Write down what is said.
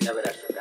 ya verás.